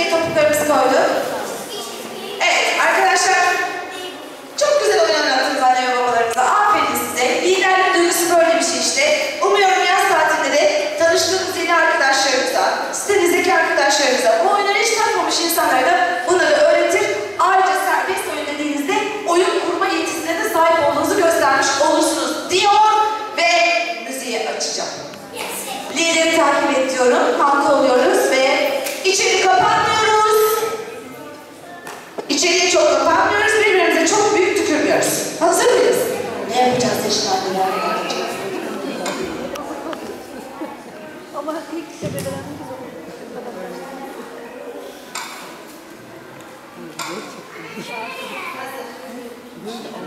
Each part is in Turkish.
diye topuklarımızı koyduk. Evet arkadaşlar çok güzel oyun anlattınız anne ve babalarımıza. Aferin size. Liderlik duygusu böyle bir şey işte. Umuyorum yaz tatilinde de tanıştığınız yeni arkadaşlarımıza, sitenizdeki arkadaşlarımıza, bu oyunları hiç takmamış insanlara da bunları öğretir. Ayrıca serbest oyun dediğinizde oyun kurma yetisine de sahip olduğunuzu göstermiş olursunuz diyor ve müziği açacağım. Lideri takip et İçeriye çok kapanmıyoruz. Birbirimize çok büyük tükürmüyoruz. Hazır mıyız? Ne yapacağız Eşit anneler? Ne yapacağız? Ama ilk sebebeden Lideri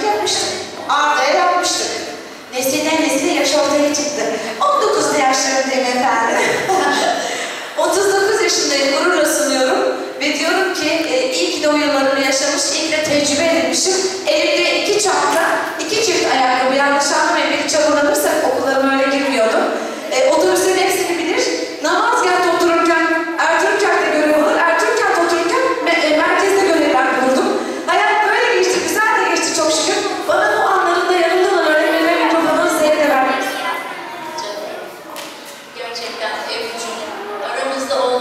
hazırlık yapmıştık. Arda'ya yapmıştık. Nesilden nesile yaş ortaya çıktı. 19 yaşlarındayım efendim. 39 yaşındayım, gururla sunuyorum. Ve diyorum ki e, ilk de o yıllarımı yaşamış, ilk de tecrübe edilmişim. Elimde iki çapta, iki çift ayakkabı yanlış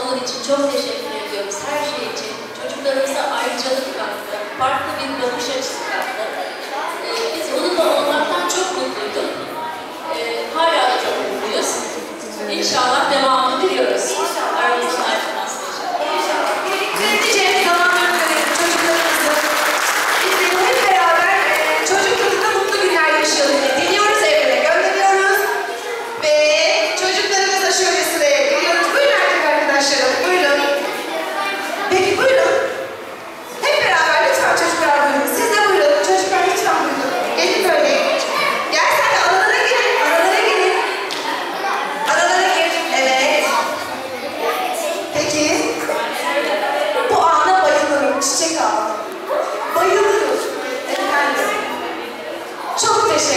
olduğu için çok teşekkür ediyoruz her şey için. Çocuklarımıza ayrıcalık kattı, farklı bir bakış açısı kattı. Ee, biz onunla olmaktan çok mutluyduk. Ee, hala da çok mutluyuz. İnşallah devamını diliyoruz. İnşallah.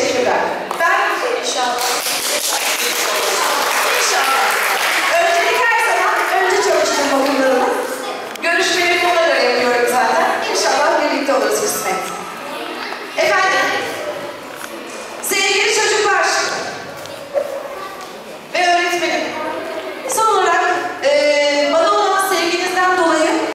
você chegar. Tá? Ele.